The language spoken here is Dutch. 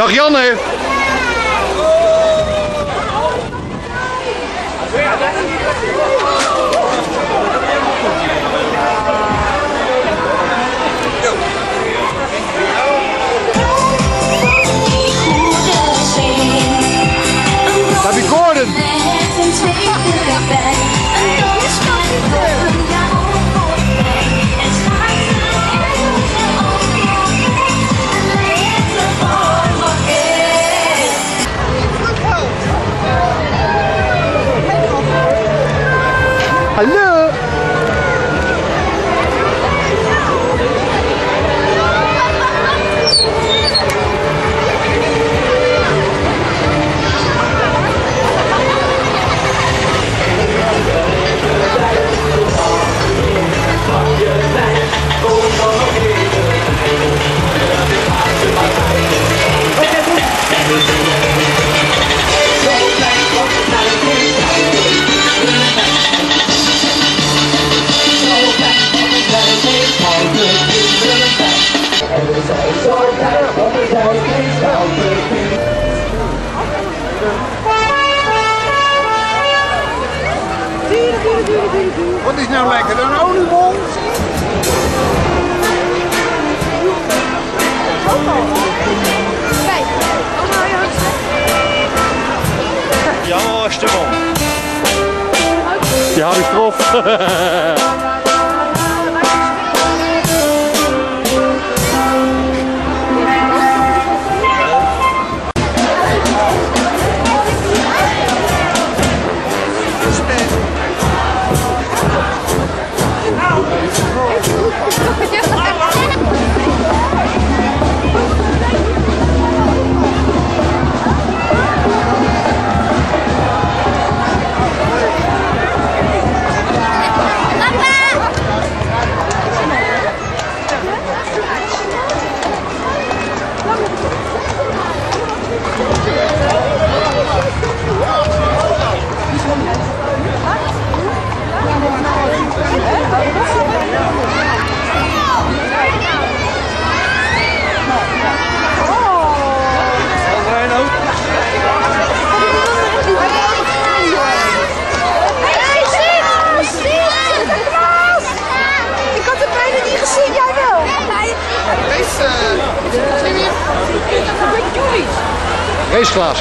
Dag Janne. Gordon? Hello! Wat is nou lekker? Een oliebol? Ja, stimmt. Die habe ich Raceglas.